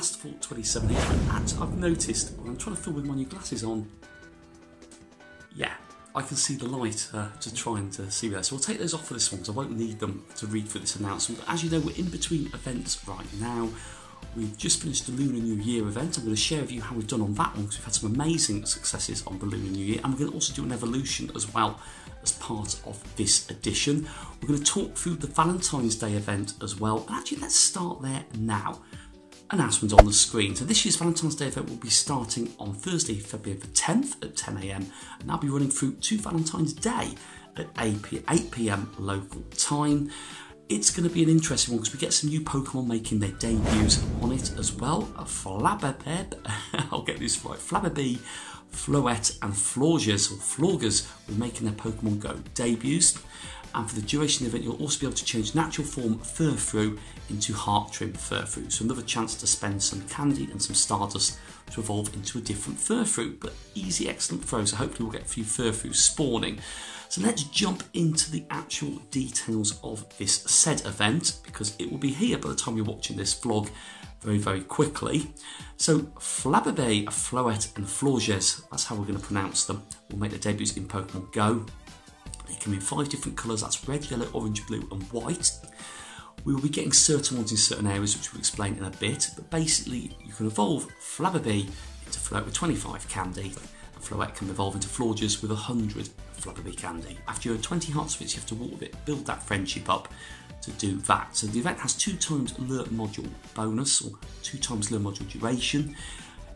Masterful 27 here. And I've noticed, when I'm trying to film with my new glasses on, yeah, I can see the light uh, to try and uh, see that. So I'll take those off for this one because I won't need them to read through this announcement. As you know, we're in between events right now. We've just finished the Lunar New Year event. I'm going to share with you how we've done on that one because we've had some amazing successes on the Lunar New Year. And we're going to also do an evolution as well as part of this edition. We're going to talk through the Valentine's Day event as well. But actually, let's start there now announcement on the screen. So this year's Valentine's Day event will be starting on Thursday, February the 10th at 10am and I'll be running through to Valentine's Day at 8pm local time. It's going to be an interesting one because we get some new Pokemon making their debuts on it as well. Flabébé, I'll get this right, Flabébé, Floette and Florges or Florges will making their Pokemon Go debuts and for the duration of the event you'll also be able to change natural form Furfrou into heart trim Furfrou. So another chance to spend some candy and some Stardust to evolve into a different fur Furfrou, but easy excellent throw so hopefully we'll get a few Furfrous spawning. So let's jump into the actual details of this said event because it will be here by the time you're watching this vlog very, very quickly. So Flabébé, Floette and Florges, that's how we're going to pronounce them, will make their debuts in Pokemon Go. They come in five different colours, that's red, yellow, orange, blue and white. We will be getting certain ones in certain areas, which we'll explain in a bit, but basically you can evolve Flabébé into Floette with 25 candy, and Floette can evolve into Florges with 100 Flabébé candy. After you earn 20 heart spirits, you have to walk with it, build that friendship up to do that. So the event has two times lure module bonus, or two times lure module duration.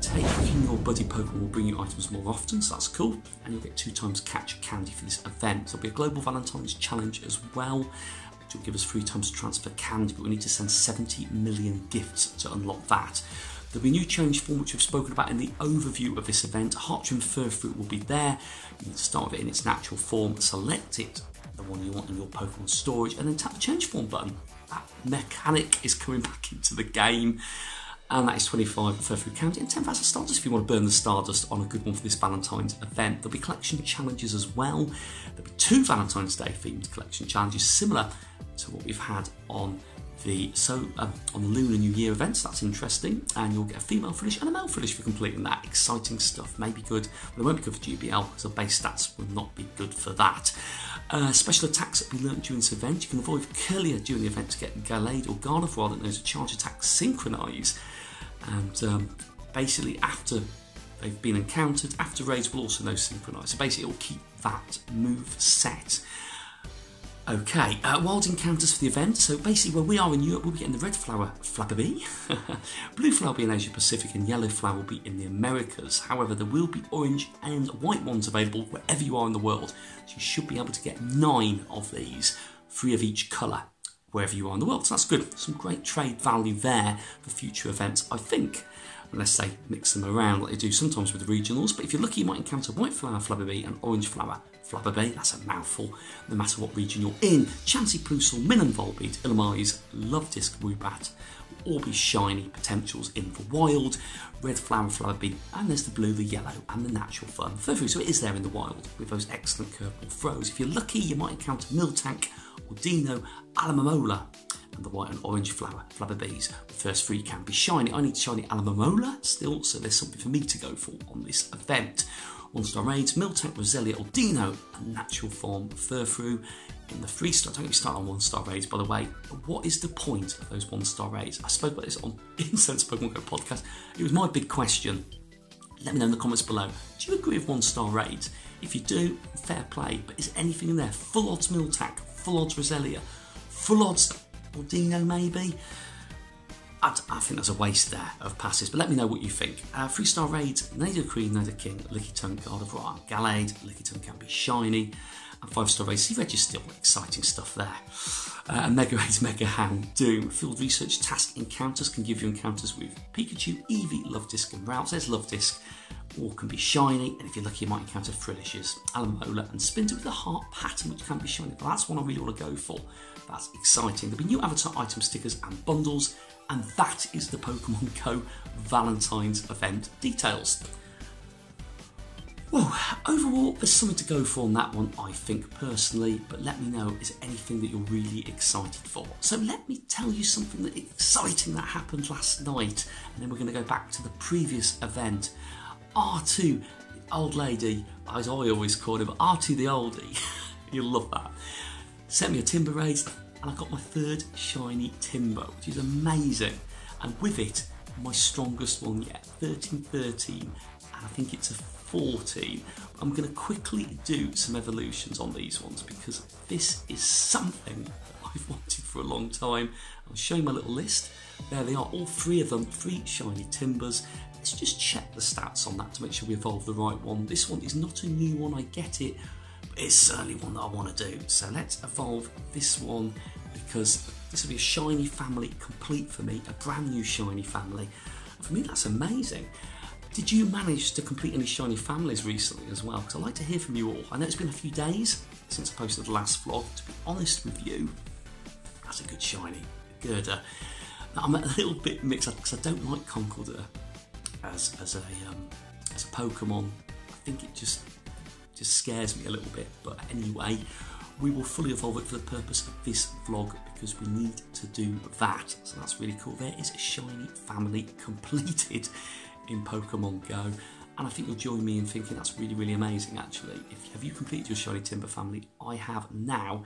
Taking your buddy Pokemon will bring you items more often, so that's cool. And you'll get two times catch candy for this event. There'll be a global Valentine's challenge as well, which will give us three times to transfer candy, but we need to send 70 million gifts to unlock that. There'll be a new challenge form which we've spoken about in the overview of this event. Heart Trim Furfrou will be there. You need to start with it in its natural form, select it, the one you want in your Pokemon storage, and then tap the change form button. That mechanic is coming back into the game and that is 25 for Furfrou County and 10,000 Stardust if you want to burn the Stardust on a good one for this Valentine's event. There'll be collection challenges as well. There'll be two Valentine's Day themed collection challenges similar to what we've had on the so um, on the Lunar New Year events. That's interesting, and you'll get a female Frillish and a male Frillish for completing that. Exciting stuff. Maybe good. Well, it won't be good for GBL because the base stats will not be good for that. Uh, special attacks that we learnt during this event. You can avoid Kirlia during the event to get Gallade or Gardevoir that knows a charge attack synchronise and um, basically after they've been encountered, after raids will also know synchronise. So basically, it will keep that move set. Okay, uh, wild encounters for the event. So basically, where we are in Europe, we'll be getting the red flower Flabébé, blue flower will be in Asia Pacific, and yellow flower will be in the Americas. However, there will be orange and white ones available wherever you are in the world. So you should be able to get nine of these, three of each colour wherever you are in the world. So that's good. Some great trade value there for future events, I think. Unless they mix them around like they do sometimes with regionals. But if you're lucky, you might encounter white flower Flabébé and orange flower Flabébé. That's a mouthful, no matter what region you're in. Chansey Plusle, Minun Volbeat, Illumise, Luvdisc, Woobat will all be shiny potentials in the wild. Red flower Flabébé, and there's the blue, the yellow, and the natural Furfrou. So it is there in the wild with those excellent curveball throws. If you're lucky, you might encounter Miltank Audino, Alomomola, and the white and orange flower, Flabébés. The first three can be shiny. I need shiny Alomomola still, so there's something for me to go for on this event. One star raids, Miltank, Roselia, Audino, a natural form Furfrou. In the three star, don't get me start on one star raids by the way, but what is the point of those one star raids? I spoke about this on Incense Pokemon Go podcast. It was my big question. Let me know in the comments below. Do you agree with one star raids? If you do, fair play, but is anything in there? Full odds Miltank, full odds Roselia, full odds Audino maybe. I, I, think there's a waste there of passes, but let me know what you think. Uh, three star raids, Nidoqueen, Nidoking, Lickitung, Gardevoir, Gallade, Lickitung can be shiny. And five star raids, Seavedge is still exciting stuff there. Uh, and Mega Raids, Mega Houndoom. Field research task encounters can give you encounters with Pikachu, Eevee, Disk, and Routes. There's Luvdisc. All can be shiny, and if you're lucky, you might encounter Frillishes, Alomomola, and Spinda with a heart pattern, which can be shiny. But that's one I really want to go for. That's exciting. There'll be new avatar item stickers and bundles, and that is the Pokemon Go Valentine's event details. Well, overall, there's something to go for on that one, I think personally. But let me know, is anything that you're really excited for? So let me tell you something that exciting that happened last night, and then we're going to go back to the previous event. R2, the old lady, as I always call him, R2 the oldie. You'll love that. Sent me a Timburr raid, and I got my third shiny Timburr, which is amazing. And with it, my strongest one yet, 1313, and I think it's a 14. I'm going to quickly do some evolutions on these ones because this is something I've wanted for a long time. I'll show you my little list. There they are, all three of them, three shiny Timburrs. Let's just check the stats on that to make sure we evolve the right one. This one is not a new one, I get it, but it's certainly one that I want to do. So let's evolve this one because this will be a shiny family complete for me, a brand new shiny family. For me, that's amazing. Did you manage to complete any shiny families recently as well? Because I'd like to hear from you all. I know it's been a few days since I posted the last vlog. To be honest with you, that's a good shiny. Good. Uh, I'm a little bit mixed up because I don't like Conkeldurr as, as, a, um, as a Pokemon. I think it just just scares me a little bit. But anyway, we will fully evolve it for the purpose of this vlog because we need to do that. So that's really cool. There is a shiny family completed in Pokemon Go. And I think you'll join me in thinking that's really, really amazing actually. If have you completed your Shiny Timburr family? I have now.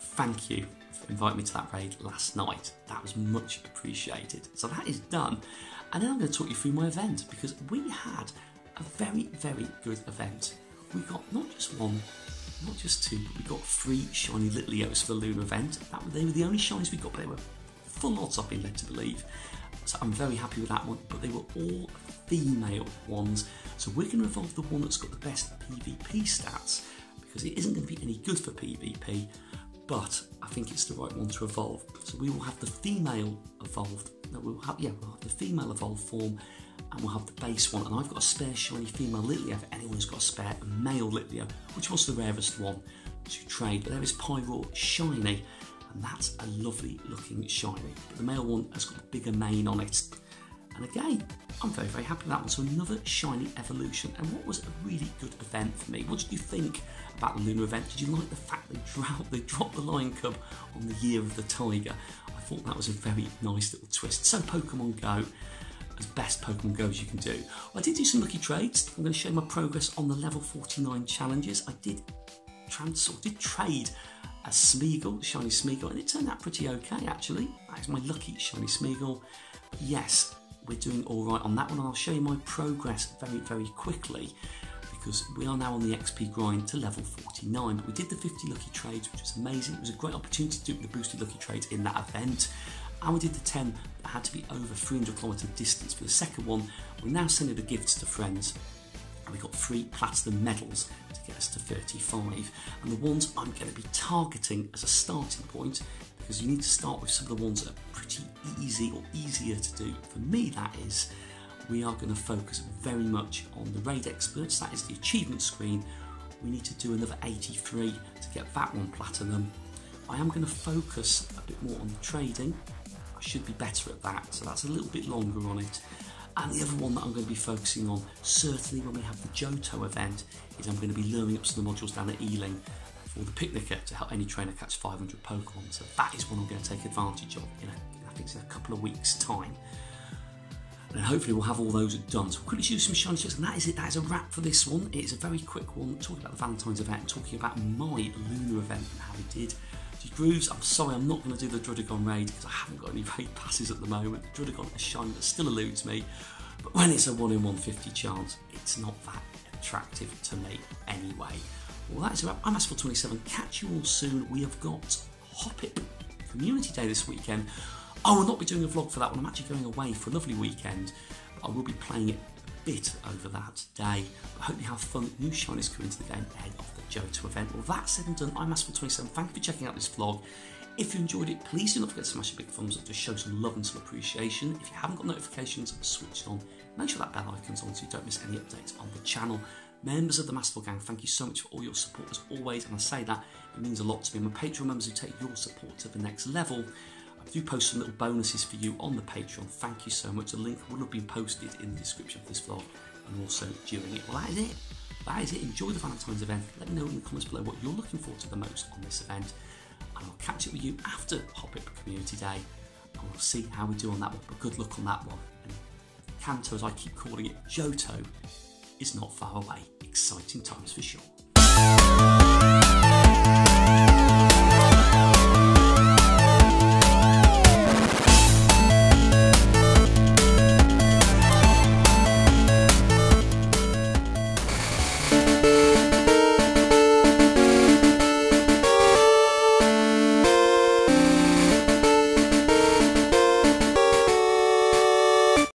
Thank you for inviting me to that raid last night. That was much appreciated. So that is done. And then I'm going to talk you through my event because we had a very, very good event. We got not just one, not just two, but we got three shiny little Litleos for the Lunar event. That, they were the only shinies we got, but they were full odds, I've been led to believe. So I'm very happy with that one, but they were all female ones. So we're going to evolve the one that's got the best PvP stats because it isn't going to be any good for PvP, but I think it's the right one to evolve. So we will have the female evolved. No, we'll have yeah, we'll have the female evolved form, and we'll have the base one. And I've got a spare shiny female Litleo for anyone who's got a spare male Litleo, which was the rarest one to trade. But there is Pyroar Shiny and that's a lovely looking shiny. But the male one has got a bigger mane on it. And again, I'm very, very happy with that one. So another shiny evolution. And what was a really good event for me? What did you think about the lunar event? Did you like the fact they dropped, they dropped the lion cub on the year of the tiger? I thought that was a very nice little twist. So Pokemon Go, as best Pokemon Go as you can do. I did do some lucky trades. I'm going to show my progress on the level 49 challenges. I did transfer, did trade a Smeargle, shiny Smeargle, and it turned out pretty okay actually. That is my lucky shiny. But yes, we're doing all right on that one, I'll show you my progress very, very quickly because we are now on the XP grind to level 49. But we did the 50 lucky trades, which was amazing. It was a great opportunity to do the boosted lucky trades in that event. And we did the 10 that had to be over 300 kilometre distance for the second one. We're now sending the gifts to friends and we got three platinum medals to get us to 35. And the ones I'm going to be targeting as a starting point, because you need to start with some of the ones that are pretty easy or easier to do. For me, that is, we are going to focus very much on the raid experts, that is the achievement screen. We need to do another 83 to get that one platinum. I am going to focus a bit more on the trading. I should be better at that, so that's a little bit longer on it. And the other one that I'm going to be focusing on, certainly when we have the Johto event, is I'm going to be learning up some of the modules down at Ealing for the Picnicker to help any trainer catch 500 Pokemon. So that is what I'm going to take advantage of in a, I think it's in a couple of weeks' time. And hopefully we'll have all those done. So we'll quickly do some shiny checks, and that is it. That is a wrap for this one. It's a very quick one, talking about the Valentine's event talking about my Lunar event and how we did. Grooves, I'm sorry, I'm not going to do the Druddigon raid because I haven't got any raid passes at the moment. Druddigon is shiny that still eludes me, but when it's a 1 in 150 chance, it's not that attractive to me anyway. Well, that is about. I'm Masterful27. Catch you all soon. We have got Hoppip Community Day this weekend. I will not be doing a vlog for that one. I'm actually going away for a lovely weekend. I will be playing it a bit over that day. I hope you have fun. New shinies coming to the game ahead of the Johto event. Well, that said and done, I'm Masterful27. Thank you for checking out this vlog. If you enjoyed it, please do not forget to smash a big thumbs up to show some love and some appreciation. If you haven't got notifications switched on, make sure that bell icon's on so you don't miss any updates on the channel. Members of the Masterful Gang, thank you so much for all your support as always, and I say that it means a lot to me. My Patreon members who take your support to the next level. I do post some little bonuses for you on the Patreon. Thank you so much. The link will have been posted in the description of this vlog and also during it. Well, that is it. that is it. Enjoy the Valentine's event. Let me know in the comments below what you're looking forward to the most on this event. And I'll catch up with you after Hoppip Community Day. And we'll see how we do on that one. But good luck on that one. And Kanto, as I keep calling it, Johto, is not far away. Exciting times for sure.